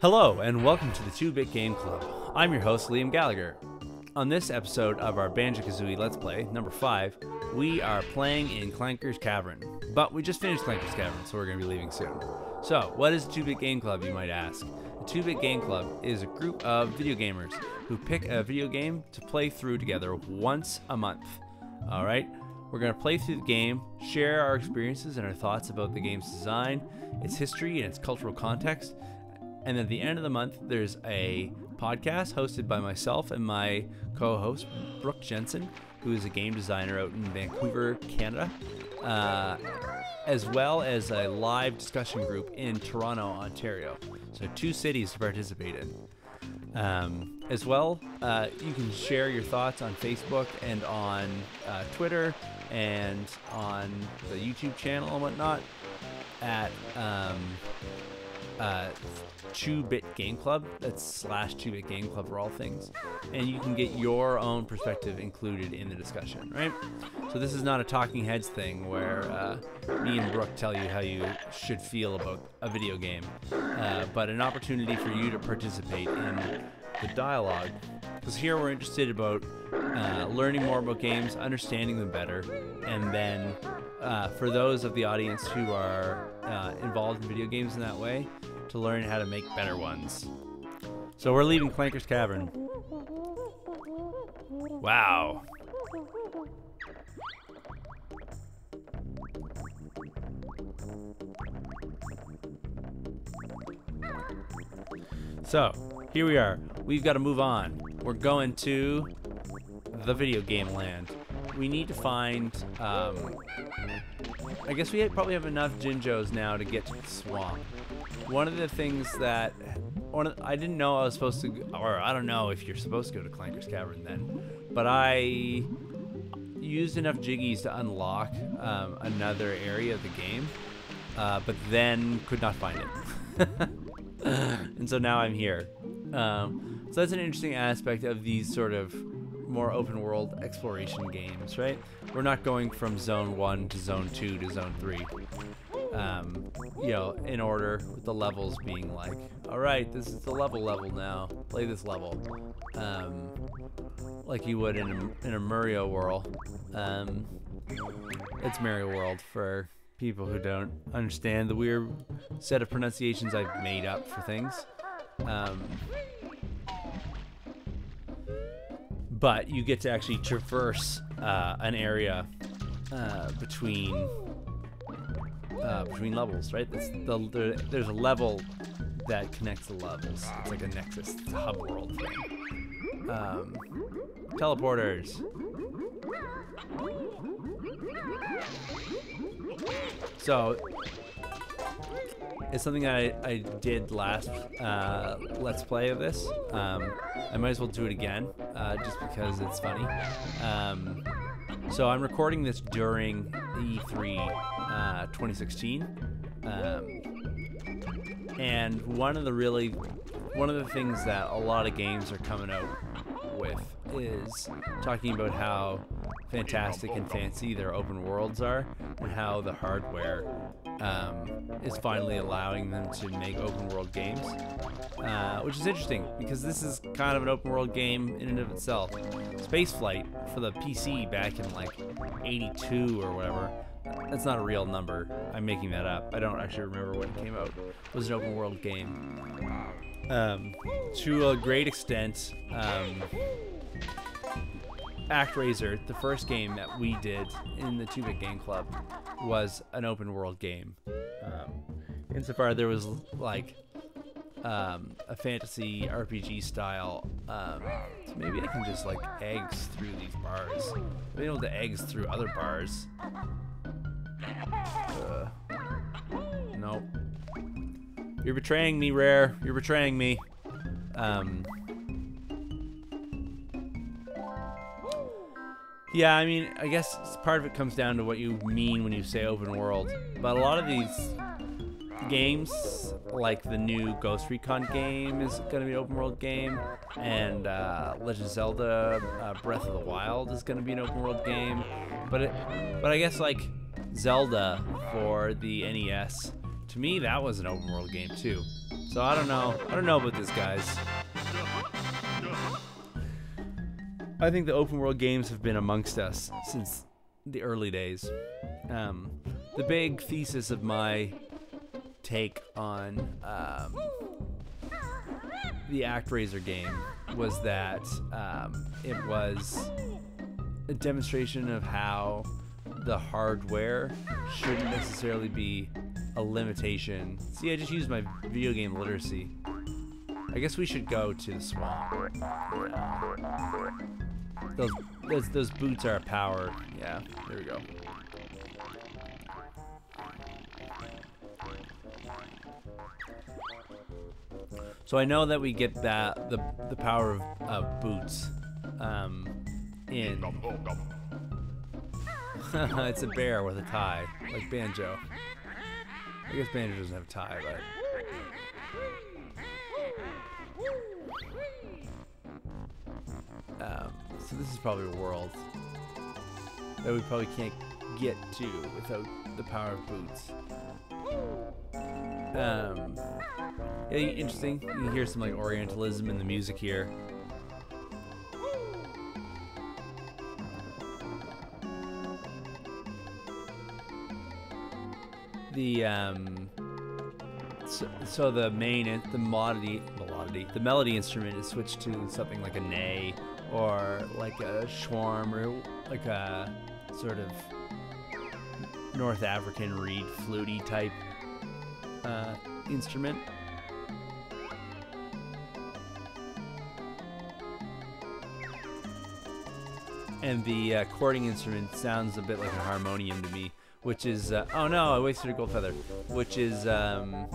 Hello, and welcome to the 2 Bit Game Club. I'm your host, Liam Gallagher. On this episode of our Banjo Kazooie Let's Play, number 5, we are playing in Clanker's Cavern. But we just finished Clanker's Cavern, so we're going to be leaving soon. So, what is a 2 Bit Game Club, you might ask? A 2 Bit Game Club is a group of video gamers who pick a video game to play through together once a month. Alright? We're going to play through the game, share our experiences and our thoughts about the game's design, its history, and its cultural context. And at the end of the month, there's a podcast hosted by myself and my co host, Brooke Jensen, who is a game designer out in Vancouver, Canada, uh, as well as a live discussion group in Toronto, Ontario. So, two cities to participate in. Um, as well, uh, you can share your thoughts on Facebook and on uh, Twitter and on the YouTube channel and whatnot at um, uh, 2-Bit Game Club. That's slash 2-Bit Game Club for all things. And you can get your own perspective included in the discussion, right? So this is not a talking heads thing where uh, me and Brooke tell you how you should feel about a video game, uh, but an opportunity for you to participate in the dialogue. Because here we're interested about uh, learning more about games, understanding them better, and then uh, for those of the audience who are uh, involved in video games in that way, to learn how to make better ones. So we're leaving Clanker's Cavern. Wow. So, here we are. We've got to move on. We're going to the video game land. We need to find, um, I guess we probably have enough Jinjos now to get to the swamp. One of the things that, one of, I didn't know I was supposed to, or I don't know if you're supposed to go to Clanker's Cavern then, but I used enough Jiggies to unlock um, another area of the game, uh, but then could not find it. and so now I'm here. Um, so that's an interesting aspect of these sort of more open world exploration games, right? We're not going from zone one to zone two to zone three. Um, you know, in order with the levels being like, all right, this is the level level now. Play this level, um, like you would in a, in a Mario World. Um, it's Mario World for people who don't understand the weird set of pronunciations I've made up for things. Um, but you get to actually traverse uh, an area uh, between uh, between levels, right? The, the, there's a level that connects the levels. It's like a nexus, it's a hub world thing. Um, teleporters. So it's something I, I did last uh, Let's Play of this. Um, I might as well do it again, uh, just because it's funny. Um, so I'm recording this during E3 uh, 2016. Um, and one of the really, one of the things that a lot of games are coming out with is talking about how fantastic and fancy their open worlds are and how the hardware um, is finally allowing them to make open world games, uh, which is interesting because this is kind of an open world game in and of itself. Spaceflight for the PC back in like 82 or whatever. That's not a real number. I'm making that up. I don't actually remember when it came out. It was an open world game. Um, to a great extent, um, ActRaiser, the first game that we did in the 2-Bit Game Club, was an open world game. Um, insofar there was like um, a fantasy RPG style. Um, so maybe I can just like eggs through these bars. Being able to eggs through other bars. Uh, nope. You're betraying me, Rare. You're betraying me. Um, yeah, I mean, I guess part of it comes down to what you mean when you say open world. But a lot of these games, like the new Ghost Recon game, is going to be an open world game, and uh, Legend of Zelda: uh, Breath of the Wild is going to be an open world game. But it, but I guess like Zelda for the NES to me that was an open world game too. So I don't know. I don't know about this, guys. I think the open world games have been amongst us since the early days. Um, the big thesis of my take on um, the ActRaiser game was that um, it was a demonstration of how the hardware shouldn't necessarily be a limitation. See, I just used my video game literacy. I guess we should go to the swamp. Those, those, those boots are a power. Yeah, there we go. So I know that we get that the the power of, of boots um, in. it's a bear with a tie, like Banjo. I guess Banjo doesn't have a tie, but. So this is probably a world that we probably can't get to without the power of boots. Um, yeah, interesting. You can hear some like Orientalism in the music here. The um, so, so the main the melody melody the melody instrument is switched to something like a ney or like a shawm or like a sort of North African reed fluty type uh, instrument. And the uh, chording instrument sounds a bit like a harmonium to me, which is uh, oh no, I wasted a gold feather, which is um,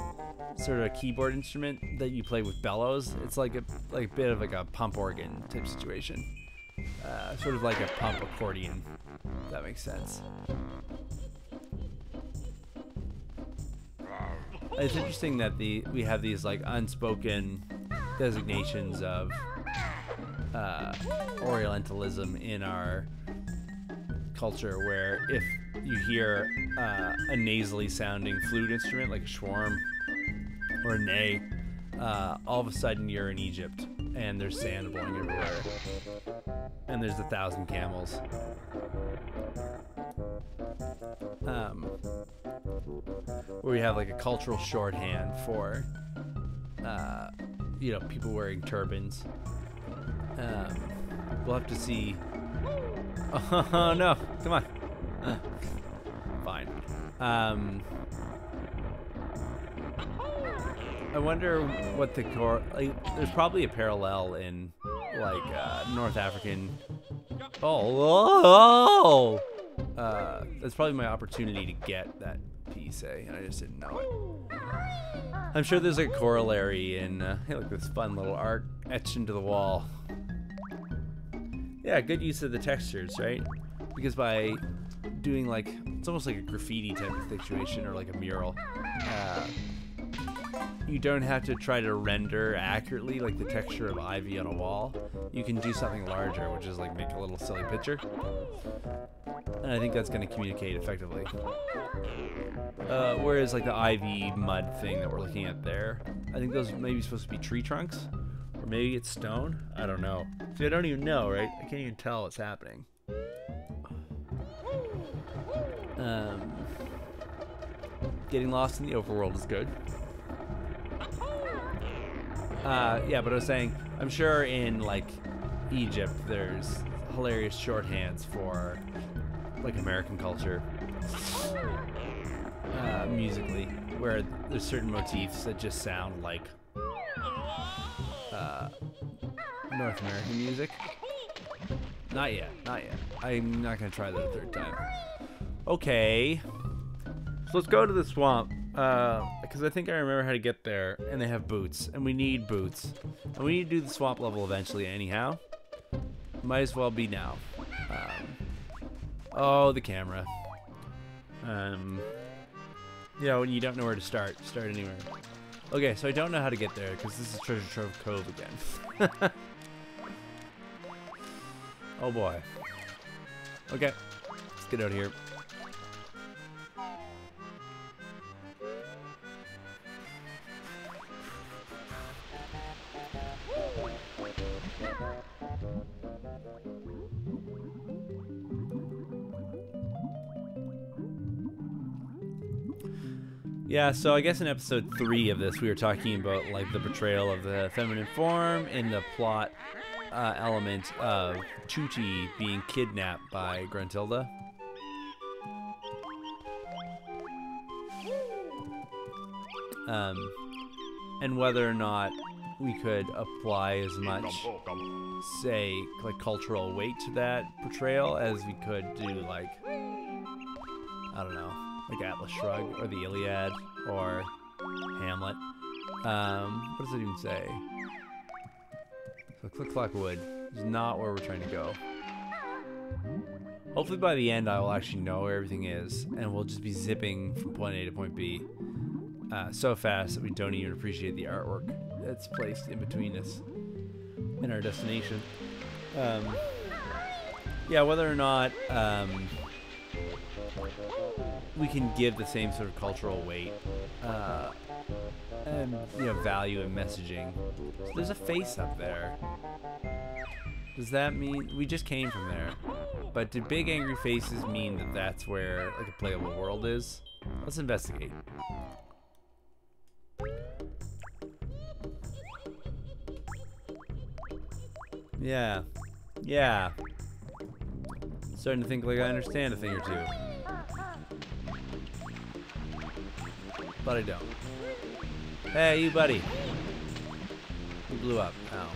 sort of a keyboard instrument that you play with bellows. It's like a like a bit of like a pump organ type situation, uh, sort of like a pump accordion. If that makes sense. It's interesting that the we have these like unspoken designations of uh, Orientalism in our culture, where if you hear uh, a nasally sounding flute instrument like a shawm or a ney, uh, all of a sudden you're in Egypt and there's sand blowing everywhere, and there's a thousand camels. Um, where we have like a cultural shorthand for, uh, you know, people wearing turbans. Um, we'll have to see. Oh no! Come on. Fine. Um, I wonder what the core. Like, there's probably a parallel in like uh, North African. Oh, oh! Uh, that's probably my opportunity to get that piece, eh? And I just didn't know it. I'm sure there's a corollary in. Uh, hey, look, this fun little art etched into the wall. Yeah, good use of the textures, right? Because by doing like it's almost like a graffiti type of situation or like a mural. Uh, you don't have to try to render accurately like the texture of ivy on a wall. You can do something larger, which is like make a little silly picture. And I think that's going to communicate effectively. Uh, whereas like the ivy mud thing that we're looking at there, I think those maybe supposed to be tree trunks. Or maybe it's stone. I don't know. See, I don't even know, right? I can't even tell what's happening. Um, getting lost in the overworld is good. Uh, yeah, but I was saying, I'm sure in like Egypt, there's hilarious shorthands for like American culture uh, musically, where there's certain motifs that just sound like uh, North American music. Not yet, not yet. I'm not gonna try that a third time. Okay, so let's go to the swamp because uh, I think I remember how to get there, and they have boots, and we need boots, and we need to do the swamp level eventually. Anyhow, might as well be now. Um, oh, the camera. Um, you know, when you don't know where to start, start anywhere. Okay, so I don't know how to get there because this is Treasure Trove Cove again. oh boy. Okay, let's get out of here. Yeah, so I guess in episode three of this, we were talking about like the portrayal of the feminine form in the plot uh, element of Chuchi being kidnapped by Gruntilda. Um, and whether or not we could apply as much, say, like cultural weight to that portrayal as we could do, like, I don't know, like Atlas Shrugged or the Iliad or Hamlet. Um, what does it even say? So Click Clock Wood is not where we're trying to go. Hopefully by the end I will actually know where everything is and we'll just be zipping from point A to point B uh, so fast that we don't even appreciate the artwork that's placed in between us and our destination. Um, yeah, whether or not um, we can give the same sort of cultural weight uh, and you know value and messaging. So there's a face up there. Does that mean we just came from there? But do big angry faces mean that that's where like a playable world is? Let's investigate. Yeah. Yeah. Starting to think like I understand a thing or two. But I don't. Hey, you buddy. You blew up. Oh.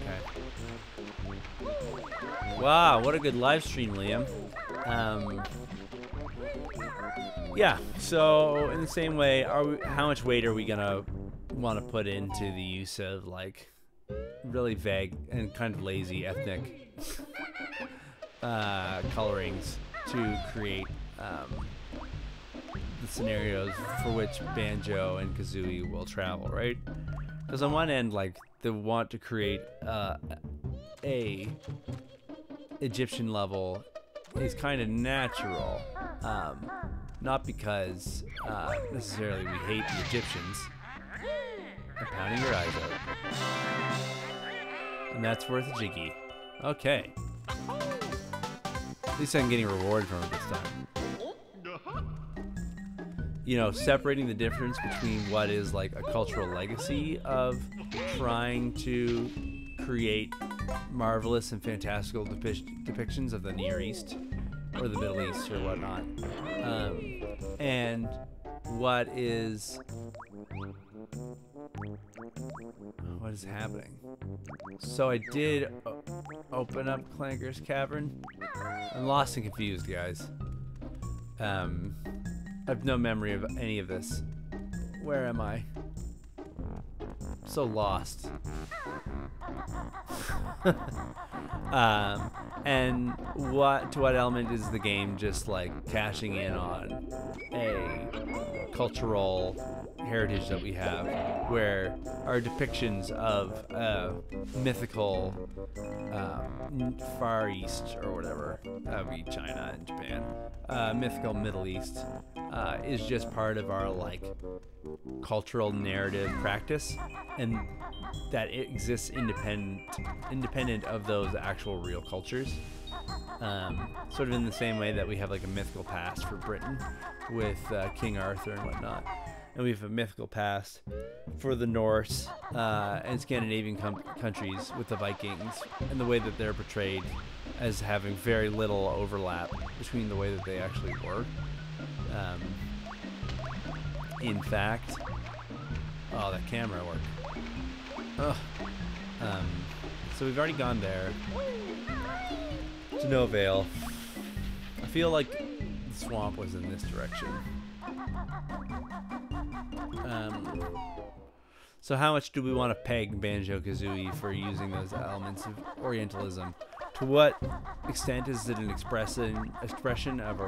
Okay. Wow, what a good live stream, Liam. Um, yeah, so in the same way, are we, how much weight are we gonna want to put into the use of like really vague and kind of lazy ethnic uh, colorings to create um, the scenarios for which Banjo and Kazooie will travel, right? Because on one end, like they want to create uh, a Egyptian level is kind of natural, um, not because uh, necessarily we hate the Egyptians. I'm pounding your eyes out. And that's worth a jiggy. Okay. At least I'm getting reward from it this time. You know, separating the difference between what is like a cultural legacy of trying to create marvelous and fantastical depi depictions of the Near East or the Middle East or whatnot, um, and what is what is happening? So I did open up Clanker's Cavern. I'm lost and confused, guys. Um, I have no memory of any of this. Where am I? so lost. um, and what to what element is the game just like cashing in on a cultural heritage that we have, where our depictions of mythical um, Far East or whatever, that would be China and Japan, uh, mythical Middle East, uh, is just part of our like cultural narrative practice, and that it exists independent independent of those actual real cultures. Um, sort of in the same way that we have like a mythical past for Britain with uh, King Arthur and whatnot and we have a mythical past for the Norse uh, and Scandinavian countries with the Vikings and the way that they're portrayed as having very little overlap between the way that they actually were. Um, in fact, oh, that camera work. Ugh. Um, so we've already gone there. To no avail. I feel like the swamp was in this direction. Um, so how much do we want to peg Banjo-Kazooie for using those elements of Orientalism? To what extent is it an expression, expression of a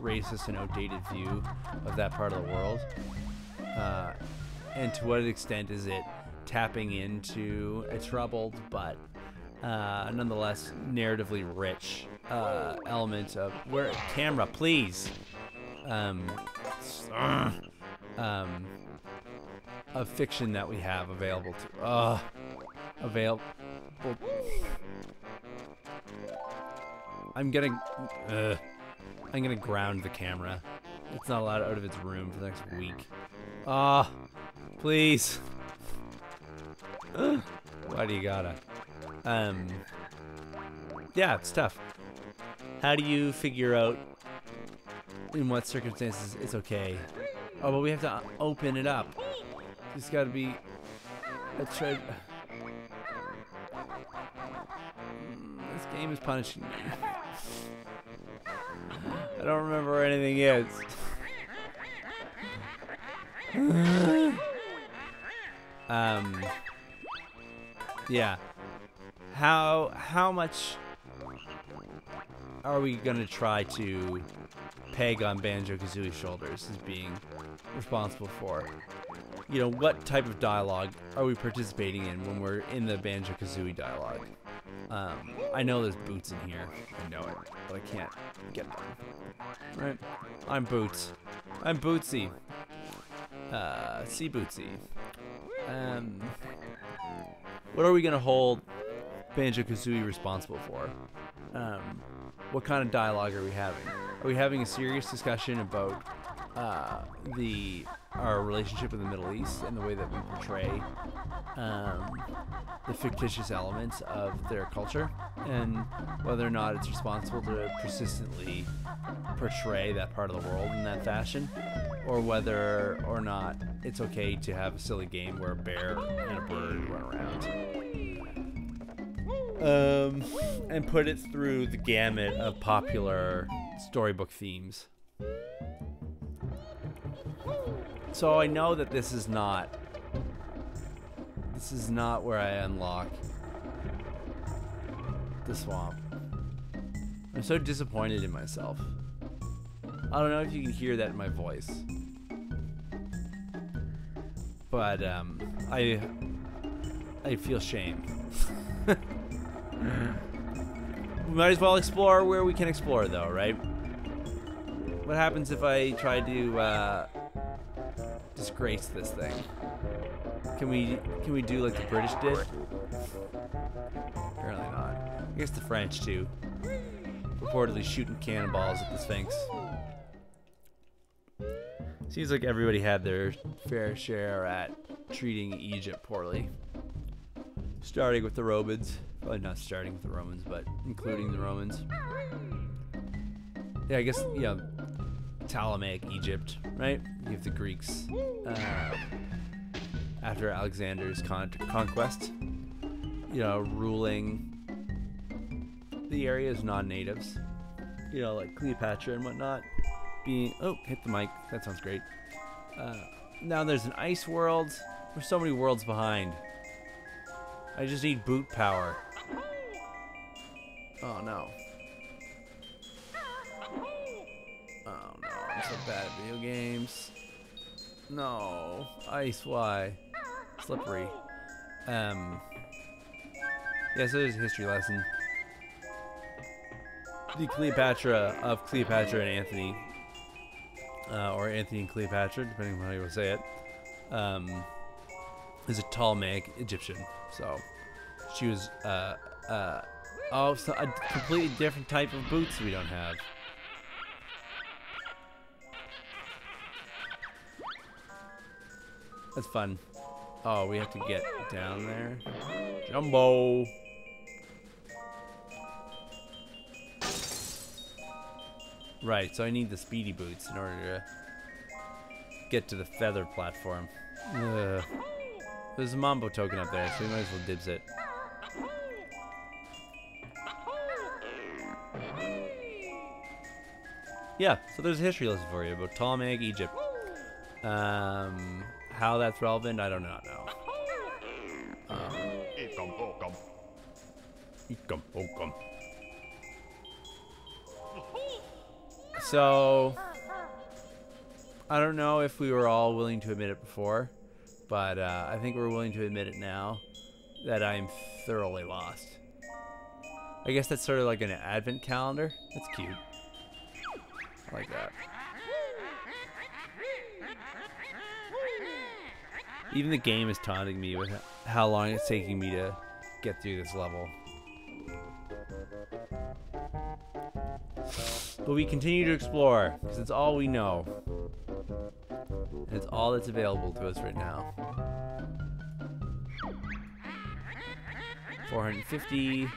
racist and outdated view of that part of the world? Uh, and to what extent is it tapping into a troubled but uh, nonetheless narratively rich uh, element of where camera, please. Um, um, of fiction that we have available to uh available I'm gonna uh, I'm gonna ground the camera it's not allowed out of its room for the next week. Ah, please. Why do you gotta? Um, yeah, it's tough. How do you figure out in what circumstances it's okay? Oh, but we have to open it up. It's got to be a tread. Mm, This game is punishing me. I don't remember anything is. um. Yeah. How how much are we gonna try to peg on Banjo Kazooie's shoulders as being responsible for? You know, what type of dialogue are we participating in when we're in the Banjo Kazooie dialogue? Um, I know there's boots in here. I know it, but I can't get them. Right? I'm Boots. I'm Bootsy. Uh, see Bootsy. Um, what are we gonna hold Banjo Kazooie responsible for? Um, what kind of dialogue are we having? Are we having a serious discussion about uh, the our relationship with the Middle East and the way that we portray um, the fictitious elements of their culture, and whether or not it's responsible to persistently portray that part of the world in that fashion, or whether or not it's okay to have a silly game where a bear and a bird run around? Um, and put it through the gamut of popular storybook themes. So I know that this is not. This is not where I unlock the swamp. I'm so disappointed in myself. I don't know if you can hear that in my voice. But um I I feel shame. we might as well explore where we can explore, though, right? What happens if I try to uh, disgrace this thing? Can we can we do like the British did? Apparently not. I guess the French too. Reportedly shooting cannonballs at the Sphinx. Seems like everybody had their fair share at treating Egypt poorly. Starting with the Romans. Probably not starting with the Romans, but including the Romans. Yeah, I guess, yeah, Ptolemaic Egypt, right? You have the Greeks. Uh, after Alexander's con- conquest, you know, ruling the area as non natives. You know, like Cleopatra and whatnot. Being. Oh, hit the mic. That sounds great. Uh, now there's an ice world. We're so many worlds behind. I just need boot power. Oh no. Oh no, I'm so bad at video games. No. Ice, why? Slippery. Um. Yeah, so there's a history lesson. The Cleopatra of Cleopatra and Antony, uh, or Antony and Cleopatra, depending on how you want to say it, um, is a Ptolemaic Egyptian. So she was, uh, uh, oh, so a completely different type of boots we don't have. That's fun. Oh, we have to get down there. Jumbo. Right, so I need the speedy boots in order to get to the feather platform. Ugh. There's a Mumbo token up there, so we might as well dibs it. Yeah, so there's a history lesson for you about Ptolemaic Egypt. Um, how that's relevant, I do not know. Um, Ekum okum. So, I don't know if we were all willing to admit it before, but uh, I think we're willing to admit it now that I'm thoroughly lost. I guess that's sort of like an advent calendar. That's cute. Like that. Even the game is taunting me with how long it's taking me to get through this level. But we continue to explore because it's all we know. And it's all that's available to us right now. 450.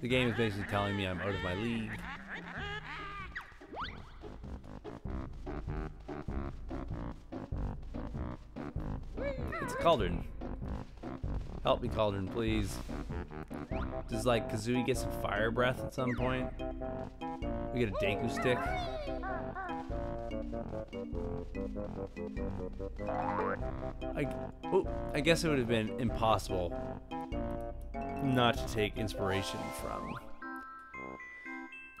The game is basically telling me I'm out of my league. Cauldron. Help me, cauldron, please. Does like Kazooie get some fire breath at some point? We get a Deku stick. I, oh, I guess it would have been impossible not to take inspiration from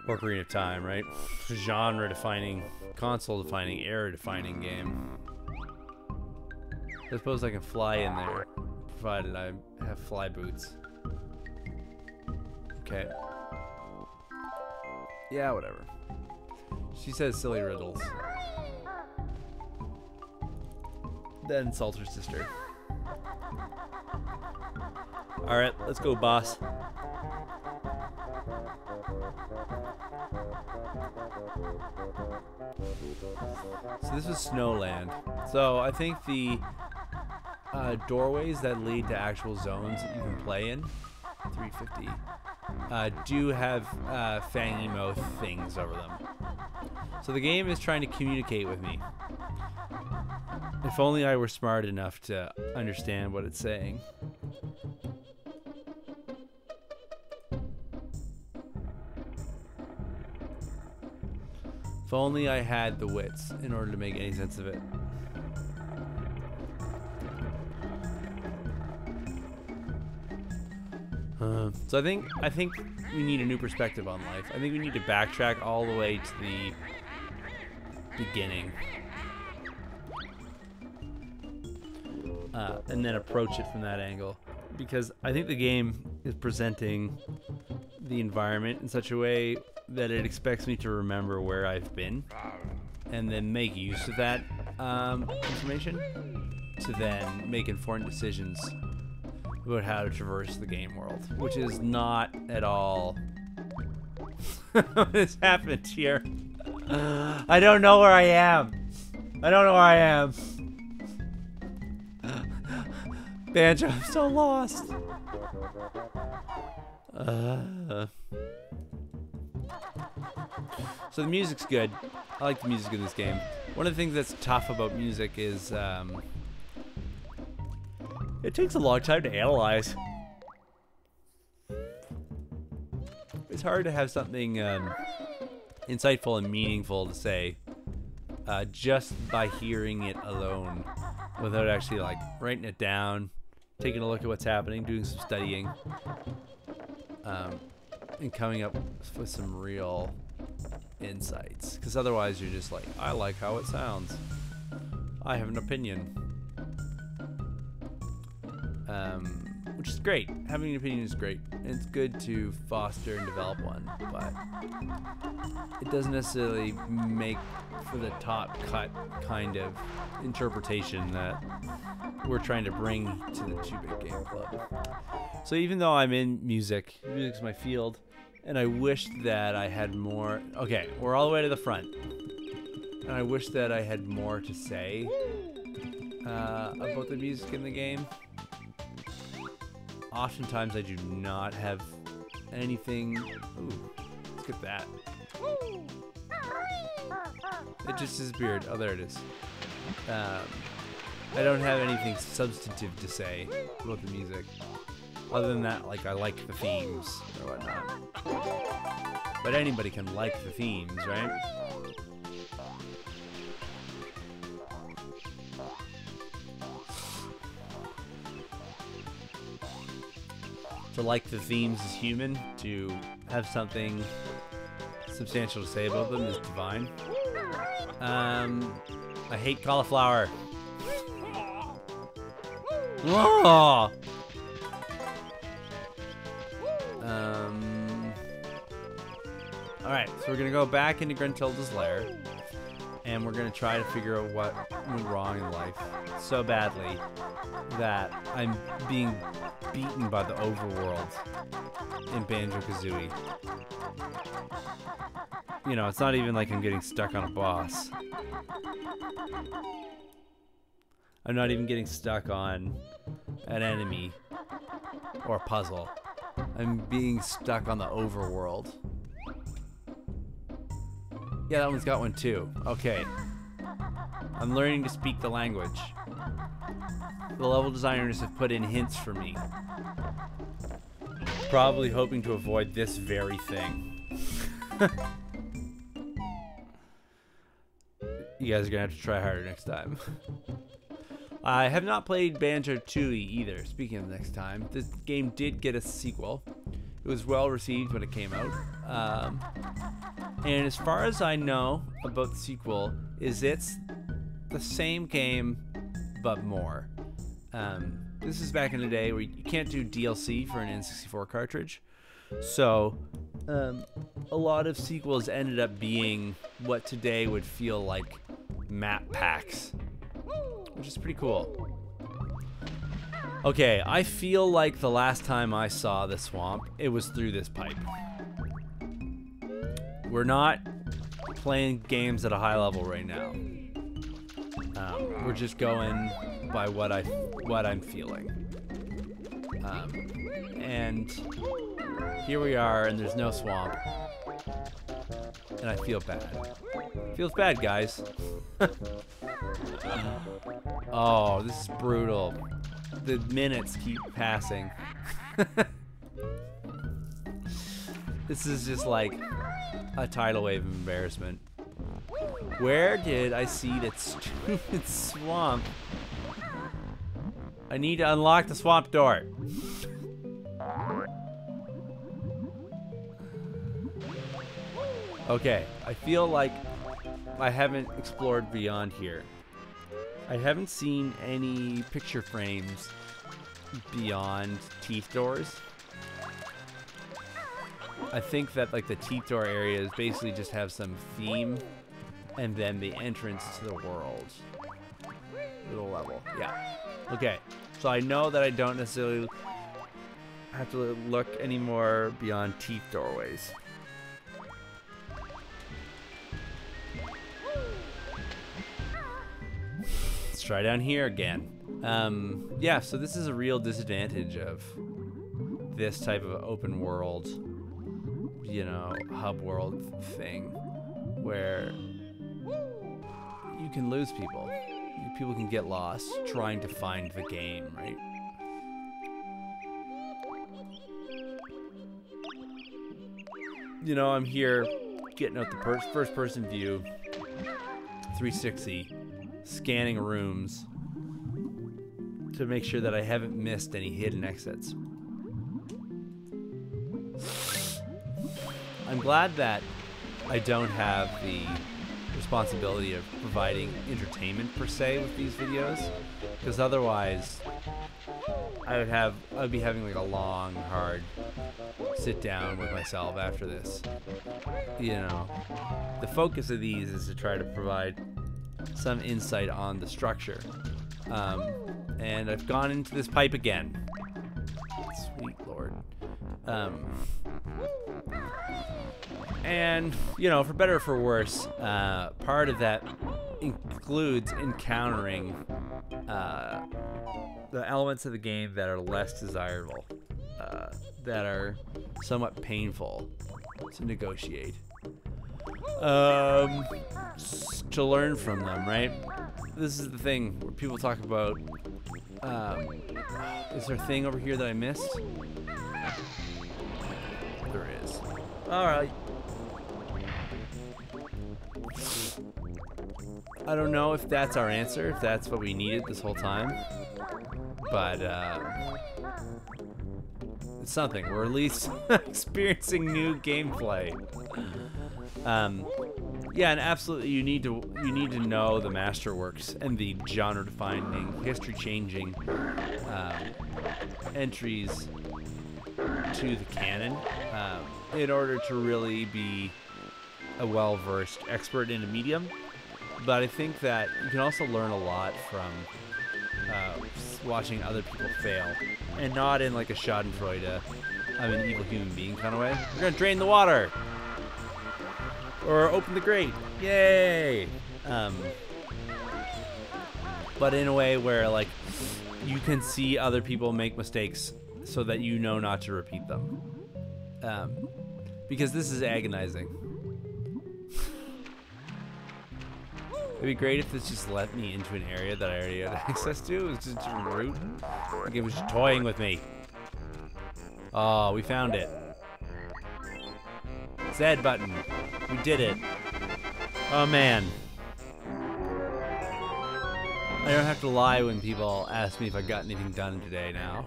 Ocarina of Time, right? Genre defining, console defining, era defining game. I suppose I can fly in there, provided I have fly boots. Okay. Yeah, whatever. She says silly riddles. Then insults her sister. Alright, let's go, boss. So this is Snowland. So I think the uh, doorways that lead to actual zones that you can play in, 350, uh, do have uh, fangy mouth things over them. So the game is trying to communicate with me. If only I were smart enough to understand what it's saying. If only I had the wits in order to make any sense of it. Uh, so I think I think we need a new perspective on life. I think we need to backtrack all the way to the beginning. Uh, and then approach it from that angle. Because I think the game is presenting the environment in such a way that it expects me to remember where I've been and then make use of that um, information to then make informed decisions about how to traverse the game world, which is not at all what has happened here. I don't know where I am. I don't know where I am. Banjo, I'm so lost. Uh, so the music's good. I like the music of this game. One of the things that's tough about music is um, it takes a long time to analyze. It's hard to have something um, insightful and meaningful to say uh, just by hearing it alone without actually like writing it down, taking a look at what's happening, doing some studying, um, and coming up with some real insights. Because otherwise, you're just like, I like how it sounds. I have an opinion. Um, which is great. Having an opinion is great. And it's good to foster and develop one, but it doesn't necessarily make for the top cut kind of interpretation that we're trying to bring to the 2-Bit Game Club. So even though I'm in music, music's my field, and I wish that I had more. Okay, we're all the way to the front, and I wish that I had more to say uh, about the music in the game oftentimes I do not have anything. Ooh, let's get that. It just disappeared. Oh, there it is. Um, I don't have anything substantive to say about the music. Other than that, like, I like the themes or whatnot. But anybody can like the themes, right? To like the themes is human, to have something substantial to say about them is divine. Um, I hate cauliflower. Oh! Um, Alright, so we're gonna go back into Gruntilda's lair. and we're gonna try to figure out what went wrong in life so badly that I'm being beaten by the overworld in Banjo Kazooie. You know, it's not even like I'm getting stuck on a boss. I'm not even getting stuck on an enemy or a puzzle. I'm being stuck on the overworld. Yeah, that one's got one too. Okay. I'm learning to speak the language. The level designers have put in hints for me. Probably hoping to avoid this very thing. you guys are gonna have to try harder next time. I have not played Banjo Tooie either. Speaking of next time, this game did get a sequel. It was well received when it came out. Um, and as far as I know about the sequel, is it's the same game but more. Um, this is back in the day where you can't do DLC for an N64 cartridge. So, um, a lot of sequels ended up being what today would feel like map packs, which is pretty cool. Okay, I feel like the last time I saw the swamp, it was through this pipe. We're not playing games at a high level right now. Um, we're just going by what I what I'm feeling. Um, and here we are, and there's no swamp, and I feel bad. Feels bad, guys. oh, this is brutal the minutes keep passing. this is just like a tidal wave of embarrassment. Where did I see that stupid swamp? I need to unlock the swamp door. Okay, I feel like I haven't explored beyond here. I haven't seen any picture frames beyond teeth doors. I think that like the teeth door areas basically just have some theme and then the entrance to the world. Little level. Yeah. Okay. So I know that I don't necessarily have to look anymore beyond teeth doorways. Let's try down here again. Um, yeah, so this is a real disadvantage of this type of open world, you know, hub world thing, where you can lose people. People can get lost trying to find the game, right? You know, I'm here getting out the first person view, 360 scanning rooms to make sure that I haven't missed any hidden exits. I'm glad that I don't have the responsibility of providing entertainment per se with these videos because otherwise I would have I would be having like a long hard sit down with myself after this you know the focus of these is to try to provide some insight on the structure. Um, and I've gone into this pipe again. Sweet lord. Um, and, you know, for better or for worse, uh, part of that includes encountering uh, the elements of the game that are less desirable, uh, that are somewhat painful to negotiate um, to learn from them, right? This is the thing where people talk about. Um, is there a thing over here that I missed? There is. All right. I don't know if that's our answer, if that's what we needed this whole time, but uh, it's something. We're at least experiencing new gameplay. Um, yeah, and absolutely, you need to you need to know the masterworks and the genre-defining, history-changing um, entries to the canon um, in order to really be a well-versed expert in a medium. but I think that you can also learn a lot from uh, watching other people fail, and not in like a Schadenfreude, I'm an evil human being kind of way. We're gonna drain the water, or open the grate, yay! Um, but in a way where like you can see other people make mistakes so that you know not to repeat them. Um, because this is agonizing. It'd be great if this just let me into an area that I already had access to. It's just a route. Like it was just toying with me. Oh, we found it. Z button. We did it. Oh man. I don't have to lie when people ask me if I got anything done today now.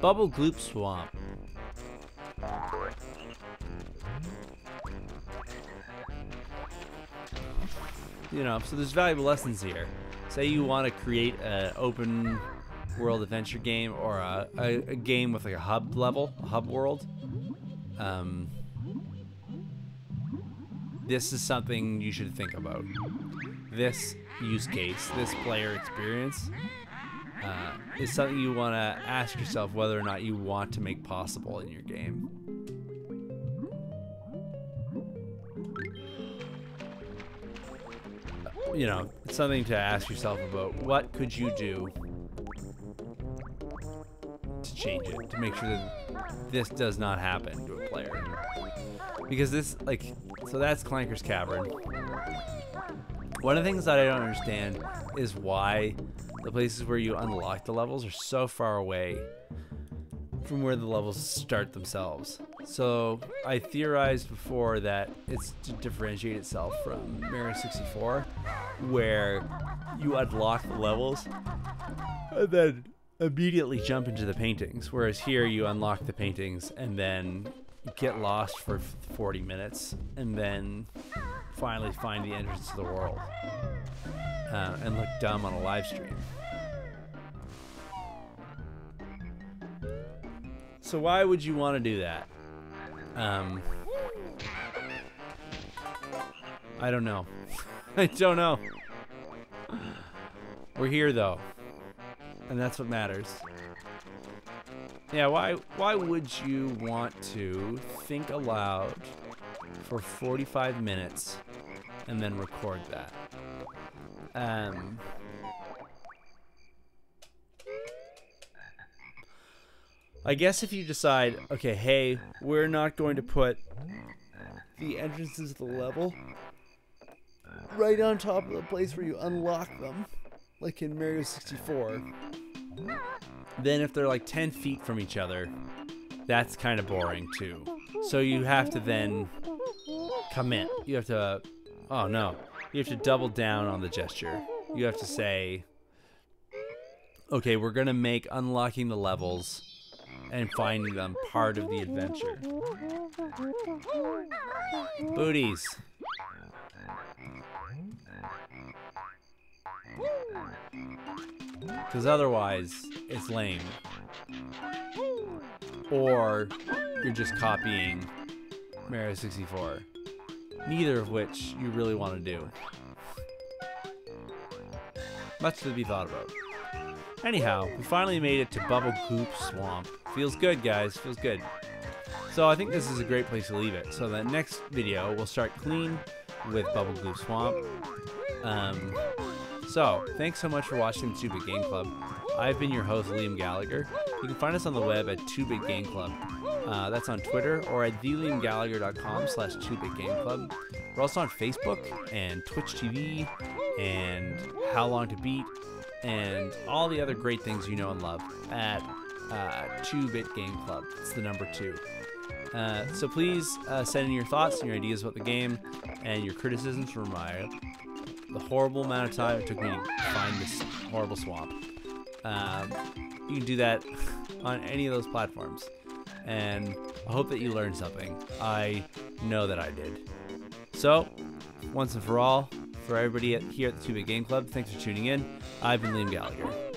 Bubble Gloop Swamp. You know, so there's valuable lessons here. Say you want to create an open world adventure game or a, a, a game with like a hub level, a hub world. Um, this is something you should think about. This use case, this player experience, uh, is something you want to ask yourself whether or not you want to make possible in your game. You know, it's something to ask yourself about what could you do to change it, to make sure that this does not happen to a player. Because this, like, so that's Clanker's Cavern. One of the things that I don't understand is why the places where you unlock the levels are so far away from where the levels start themselves. So I theorized before that it's to differentiate itself from Mario 64, where you unlock the levels and then immediately jump into the paintings, whereas here you unlock the paintings and then get lost for 40 minutes and then finally find the entrance to the world uh, and look dumb on a live stream. So why would you want to do that? Um, I don't know. I don't know. We're here though, and that's what matters. Yeah, why why would you want to think aloud for 45 minutes and then record that? Um I guess if you decide, okay, hey, we're not going to put the entrances to the level right on top of the place where you unlock them, like in Mario 64, then if they're like 10 feet from each other, that's kind of boring too. So you have to then commit. You have to, oh no, you have to double down on the gesture. You have to say, okay, we're going to make unlocking the levels and finding them part of the adventure. Booties. Because otherwise, it's lame. Or you're just copying Mario 64. Neither of which you really want to do. Much to be thought about. Anyhow, we finally made it to Bubble Gloop Swamp. Feels good, guys. Feels good. So I think this is a great place to leave it. So the next video, we'll start clean with Bubble Gloop Swamp. Um, so, thanks so much for watching the 2-Bit Game Club. I've been your host, Liam Gallagher. You can find us on the web at 2-Bit Game Club. Uh, that's on Twitter or at theliamgallagher.com slash 2-Bit Game Club. We're also on Facebook and Twitch TV and How Long to Beat and all the other great things you know and love at uh, 2-Bit Game Club. It's the number two. Uh, so please uh, send in your thoughts and your ideas about the game and your criticisms for my the horrible amount of time it took me to find this horrible swamp. Um, you can do that on any of those platforms. And I hope that you learned something. I know that I did. So, once and for all, for everybody at, here at the 2 Bit Game Club, thanks for tuning in. I've been Liam Gallagher.